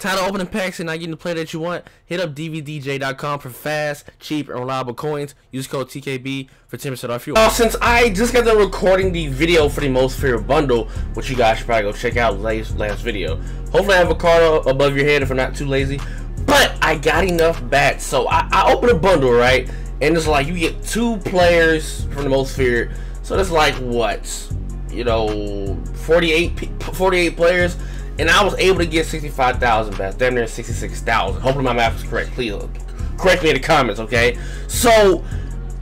Tired of opening packs and not getting the play that you want? Hit up dvdj.com for fast, cheap, and reliable coins. Use code TKB for 10% off your. Uh, since I just got done recording the video for the most favorite bundle, which you guys should probably go check out last last video. Hopefully, I have a card above your head if I'm not too lazy. But I got enough bats, so I, I opened a bundle right, and it's like you get two players from the most feared. So that's like what, you know, 48 48 players and I was able to get 65,000 bats, damn near 66,000. Hopefully my math is correct. Please uh, correct me in the comments, okay? So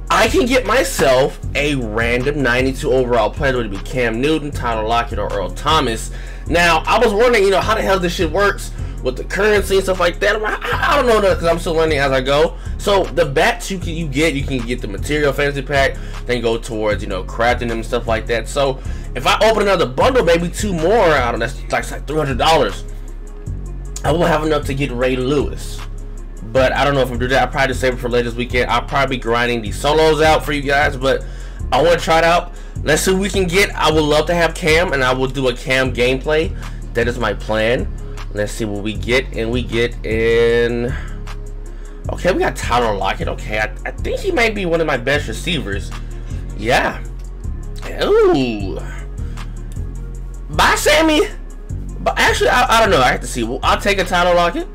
I can get myself a random 92 overall player, whether it be Cam Newton, Tyler Lockett, or Earl Thomas. Now I was wondering, you know, how the hell this shit works with the currency and stuff like that. I, I, don't know that because I'm still learning as I go. So the bats you can you get, you can get the material fantasy pack, then go towards you know crafting them and stuff like that. So if I open another bundle, maybe two more, I don't know, that's like, three hundred dollars. I will have enough to get Ray Lewis. But I don't know if I'm doing that. I'll probably just save it for later this weekend. I'll probably be grinding these solos out for you guys, but I want to try it out. Let's see what we can get. I would love to have Cam, and I will do a Cam gameplay. That is my plan. Let's see what we get. And we get in... Okay, we got Tyler Lockett. Okay, I, I think he might be one of my best receivers. Yeah. Ooh. Bye, Sammy. But actually, I, I don't know. I have to see. Well, I'll take a Tyler Lockett.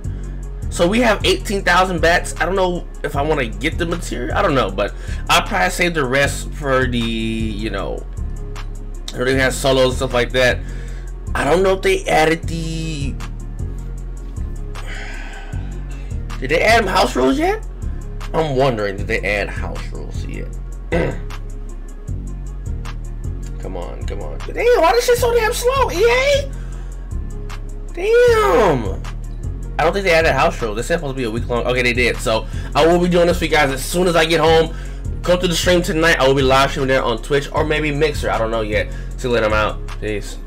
So we have 18,000 bats. I don't know if I want to get the material. I don't know, but I'll probably save the rest for the, you know, everything has solos stuff like that. I don't know if they added the Did they add house rules yet? I'm wondering, did they add house rules yet? come on, come on. Damn, why this shit so damn slow, EA? Damn. I don't think they added house rules. This is supposed to be a week long. Okay, they did. So I will be doing this for you guys as soon as I get home. Come to the stream tonight. I will be live streaming there on Twitch or maybe Mixer. I don't know yet. See you later. I'm out. Peace.